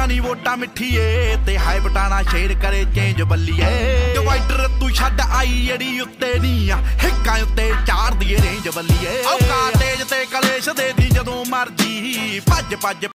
ਮੰਗਿਆ ਨਹੀਂ ਵੋਟਾਂ ਮਿੱਠੀਏ ਤੇ ਹਾਈ ਬਟਾਣਾ ਸ਼ੇਰ ਕਰੇ ਚੇਂਜ ਬੱਲੀਏ। ਡਿਵਾਈਡਰ ਤੂੰ ਛੱਡ ਆਈ, ਏੜੀ ਉੱਤੇ ਨਹੀਂ ਆ। ਹਿੱਕਾਂ ਉੱਤੇ ਚਾਰ ਦੀ ਰੇਂਜ ਬੱਲੀਏ। ਔਕਾ ਤੇਜ ਤੇ ਕਲੇਸ਼ ਦੇ ਦੀ ਜਦੋਂ ਮਰਜ਼ੀ। ਭੱਜ ਭੱਜ